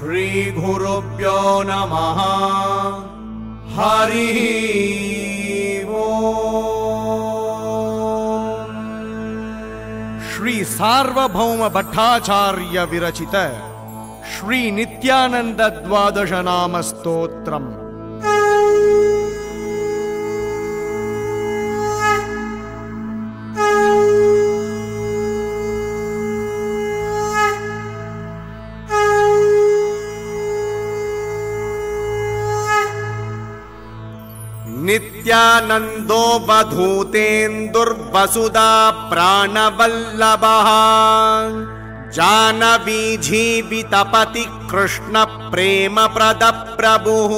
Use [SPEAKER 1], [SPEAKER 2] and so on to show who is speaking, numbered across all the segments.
[SPEAKER 1] श्रीगुरुभ्यो नमः।
[SPEAKER 2] हरिःवो श्रीसार्वभौम भट्टाचार्य विरचित श्रीनित्यानन्द
[SPEAKER 1] नित्यानन्दो वधूतेन्दुर्वसुदा प्राणवल्लभः। जानवी जीवितपति कृष्णप्रेमप्रदप्रभुः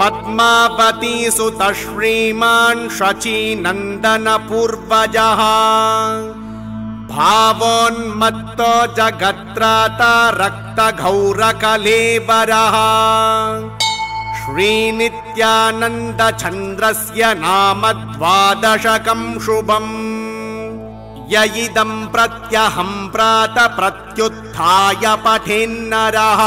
[SPEAKER 1] पद्मावती सुत श्रीमान् शचीनन्दनपूर्वजः। भावोन्मत्तो जगत्राता रक्तघौरकलेबरः श्रीनित्यानन्दचन्द्रस्य नाम द्वादशकम् शुभम्। य इदम् प्रत्यहं प्रात प्रत्युत्थाय पठेन्नरः।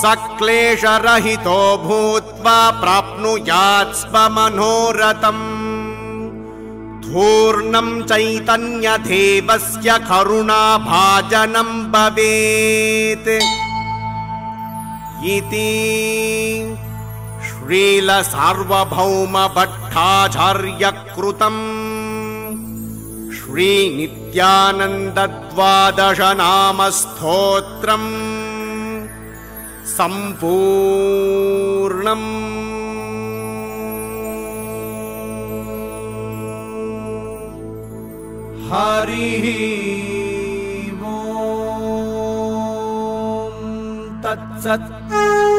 [SPEAKER 1] सक्लेशरहितो भूत्वा प्राप्नुयात् स्वमनोरथम्। धूर्णम् चैतन्यदेवस्य करुणाभाजनम् भवेत् इति श्रीलसार्वभौमभट्टाचार्यकृतम् श्रीनित्यानन्दद्वादशनामस्तोत्रम् सम्पूर्णम् हरिः sat sat.